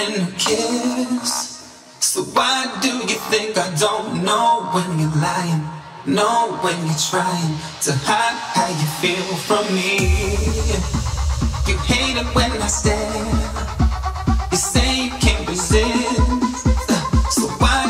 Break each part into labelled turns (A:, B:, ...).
A: in a kiss. So why do you think I don't know when you're lying? Know when you're trying to hide how you feel from me. You hate it when I stare. You say you can't resist. So why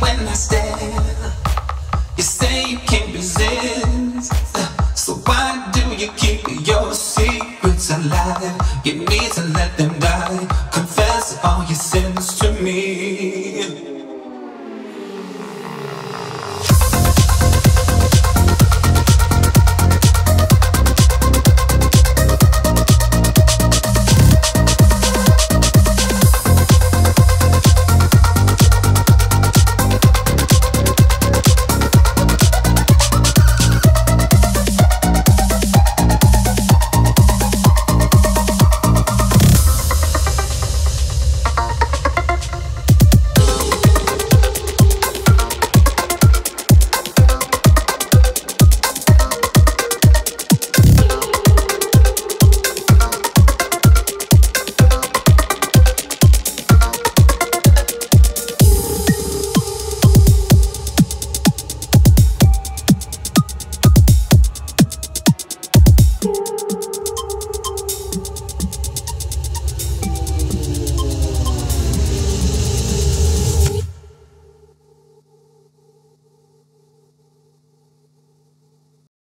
A: when I stare.